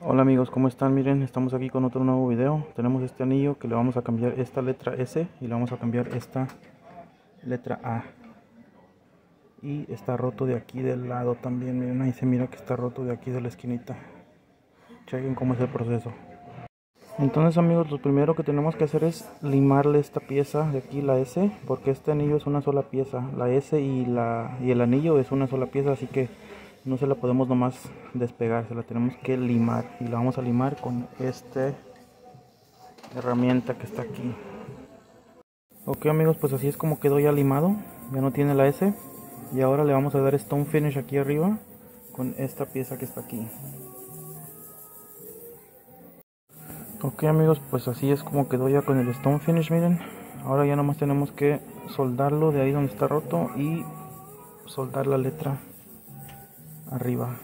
Hola amigos, ¿cómo están? Miren, estamos aquí con otro nuevo video. Tenemos este anillo que le vamos a cambiar esta letra S y le vamos a cambiar esta letra A. Y está roto de aquí del lado también. Miren, ahí se mira que está roto de aquí de la esquinita. Chequen cómo es el proceso. Entonces amigos, lo primero que tenemos que hacer es limarle esta pieza de aquí, la S, porque este anillo es una sola pieza. La S y, la, y el anillo es una sola pieza, así que no se la podemos nomás despegar, se la tenemos que limar y la vamos a limar con esta herramienta que está aquí. Ok amigos, pues así es como quedó ya limado, ya no tiene la S y ahora le vamos a dar stone finish aquí arriba con esta pieza que está aquí. Ok amigos, pues así es como quedó ya con el stone finish, miren. Ahora ya nomás tenemos que soldarlo de ahí donde está roto y soldar la letra arriba.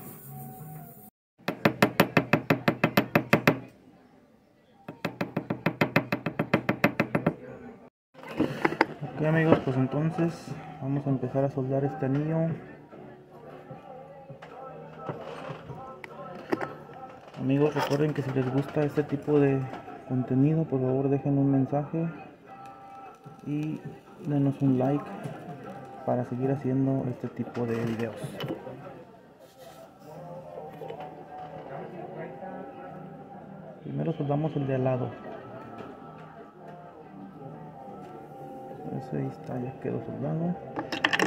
Ok amigos, pues entonces vamos a empezar a soldar este anillo. Amigos, recuerden que si les gusta este tipo de contenido, por favor dejen un mensaje y denos un like para seguir haciendo este tipo de videos. Primero soldamos el de al lado. Ese ahí está, ya quedó soldado.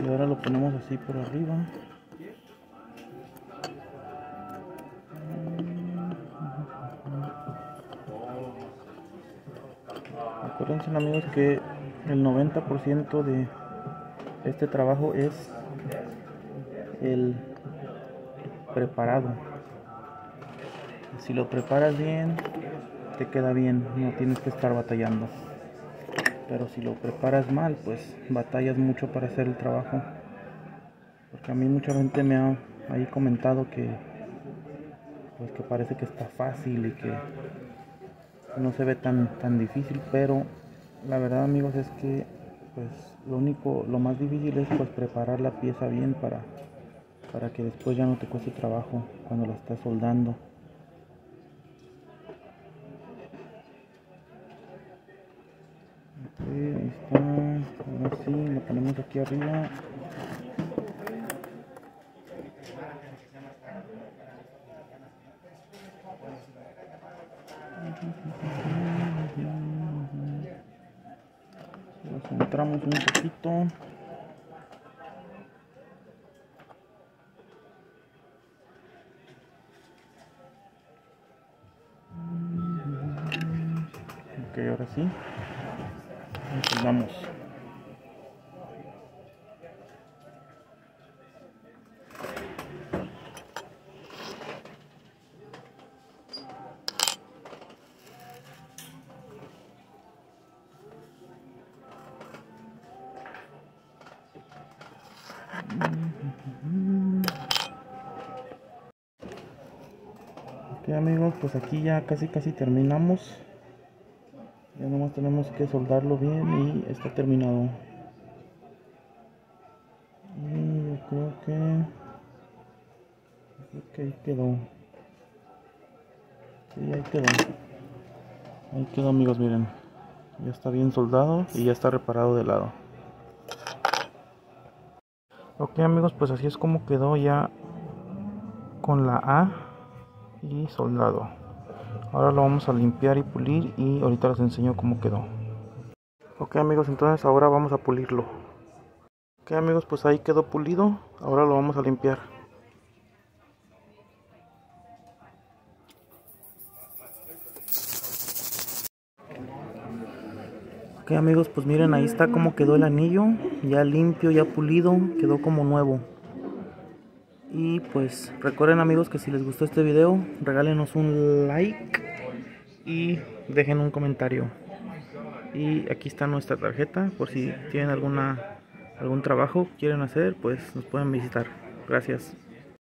Y ahora lo ponemos así por arriba. Acuérdense amigos que el 90% de este trabajo es el preparado si lo preparas bien te queda bien no tienes que estar batallando. Pero si lo preparas mal pues batallas mucho para hacer el trabajo. Porque a mí mucha gente me ha ahí comentado que pues que parece que está fácil y que no se ve tan tan difícil pero la verdad amigos es que pues lo único lo más difícil es pues preparar la pieza bien para para que después ya no te cueste trabajo cuando la estás soldando ahí está ahora sí lo ponemos aquí arriba lo centramos un poquito ok ahora sí vamos. Ok amigos, pues aquí ya casi casi terminamos ya nomás tenemos que soldarlo bien y está terminado. Y yo creo que creo que ahí quedó. Sí ahí quedó. Ahí quedó amigos miren. Ya está bien soldado y ya está reparado de lado. Ok amigos pues así es como quedó ya con la A y soldado ahora lo vamos a limpiar y pulir y ahorita les enseño cómo quedó. Ok amigos entonces ahora vamos a pulirlo. Ok amigos pues ahí quedó pulido. Ahora lo vamos a limpiar. Ok amigos pues miren ahí está como quedó el anillo. Ya limpio ya pulido quedó como nuevo y pues recuerden amigos que si les gustó este video, regálenos un like y dejen un comentario. Y aquí está nuestra tarjeta por si tienen alguna algún trabajo quieren hacer, pues nos pueden visitar. Gracias.